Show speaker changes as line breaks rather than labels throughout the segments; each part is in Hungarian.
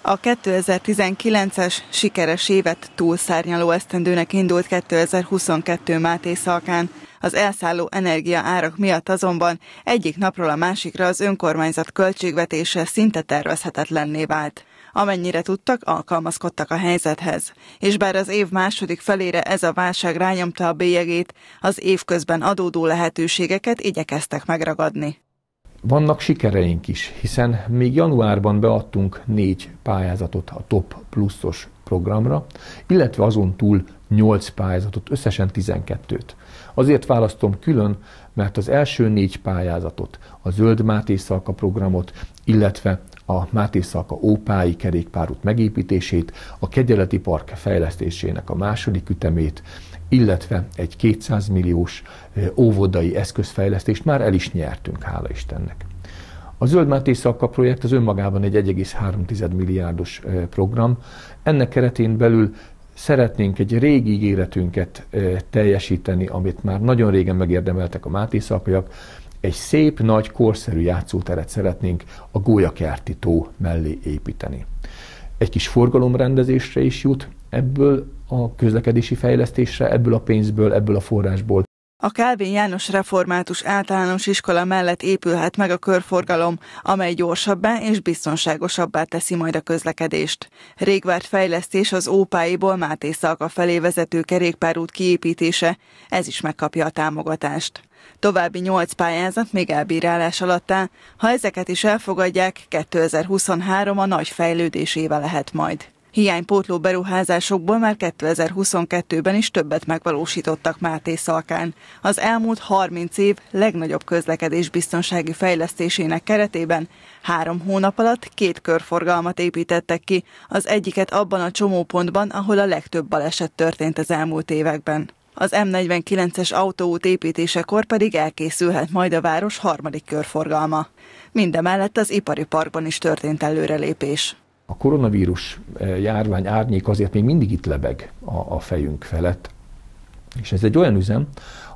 A 2019-es sikeres évet túlszárnyaló esztendőnek indult 2022 Máté Szalkán. Az elszálló energia árak miatt azonban egyik napról a másikra az önkormányzat költségvetése szinte tervezhetetlenné vált. Amennyire tudtak, alkalmazkodtak a helyzethez. És bár az év második felére ez a válság rányomta a bélyegét, az évközben adódó lehetőségeket igyekeztek megragadni.
Vannak sikereink is, hiszen még januárban beadtunk négy pályázatot a Top pluszos programra, illetve azon túl 8 pályázatot, összesen 12-t. Azért választom külön, mert az első négy pályázatot, a Zöld Máté Szalka programot, illetve a Máté Szalka Ópái kerékpárút megépítését, a Kegyeleti Park fejlesztésének a második ütemét, illetve egy 200 milliós óvodai eszközfejlesztést már el is nyertünk, hála Istennek. A Zöld Máté Szakka projekt az önmagában egy 1,3 milliárdos program. Ennek keretén belül szeretnénk egy régi ígéretünket teljesíteni, amit már nagyon régen megérdemeltek a Máté Szalkaiak, egy szép, nagy, korszerű játszóteret szeretnénk a Gólyakerti tó mellé építeni. Egy kis forgalomrendezésre is jut ebből a közlekedési fejlesztésre, ebből a pénzből, ebből a forrásból.
A Kálvin János Református Általános Iskola mellett épülhet meg a körforgalom, amely gyorsabbá és biztonságosabbá teszi majd a közlekedést. Régvárt fejlesztés az Ópáiból Máté Szalka felé vezető kerékpárút kiépítése, ez is megkapja a támogatást. További nyolc pályázat még elbírálás alatt áll, ha ezeket is elfogadják, 2023 a nagy fejlődésével lehet majd. Hiánypótló beruházásokból már 2022-ben is többet megvalósítottak Máté Szalkán. Az elmúlt 30 év legnagyobb közlekedés biztonsági fejlesztésének keretében három hónap alatt két körforgalmat építettek ki, az egyiket abban a csomópontban, ahol a legtöbb baleset történt az elmúlt években. Az M49-es autóút építésekor pedig elkészülhet majd a város harmadik körforgalma. Mindemellett az ipari parkban is történt előrelépés
a koronavírus eh, járvány árnyék azért még mindig itt lebeg a, a fejünk felett. És ez egy olyan üzem,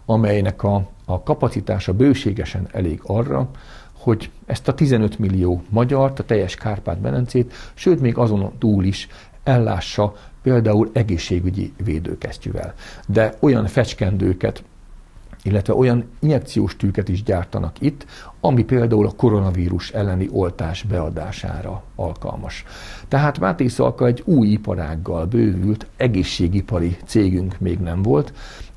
amelynek a, a kapacitása bőségesen elég arra, hogy ezt a 15 millió magyart, a teljes Kárpát-medencét, sőt még azon túl is ellássa például egészségügyi védőkesztyűvel. De olyan fecskendőket, illetve olyan injekciós tűket is gyártanak itt, ami például a koronavírus elleni oltás beadására alkalmas. Tehát Máté Szalka egy új iparággal bővült, egészségipari cégünk még nem volt,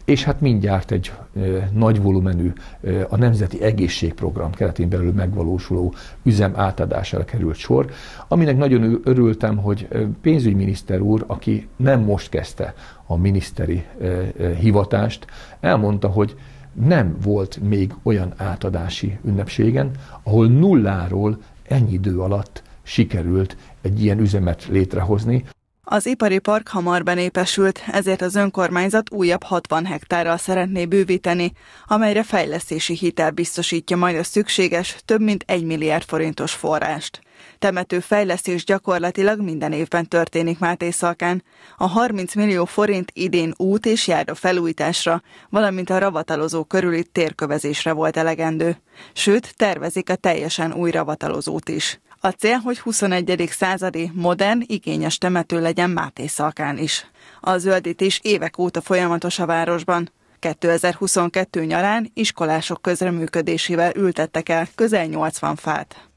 és hát mindjárt egy e, nagy volumenű e, a Nemzeti Egészségprogram keretén belül megvalósuló üzem átadására került sor, aminek nagyon örültem, hogy pénzügyminiszter úr, aki nem most kezdte a miniszteri e, hivatást, elmondta, hogy nem volt még olyan átadási ünnepségen, ahol nulláról ennyi idő alatt sikerült egy ilyen üzemet létrehozni.
Az ipari park hamar benépesült, ezért az önkormányzat újabb 60 hektárral szeretné bővíteni, amelyre fejlesztési hitel biztosítja majd a szükséges, több mint 1 milliárd forintos forrást. Temető fejlesztés gyakorlatilag minden évben történik Máté Szalkán. A 30 millió forint idén út és járda felújításra, valamint a ravatalozó körüli térkövezésre volt elegendő. Sőt, tervezik a teljesen új ravatalozót is. A cél, hogy 21. századi, modern, igényes temető legyen Máté Szalkán is. A zöldítés évek óta folyamatos a városban. 2022 nyarán iskolások közreműködésével ültettek el közel 80 fát.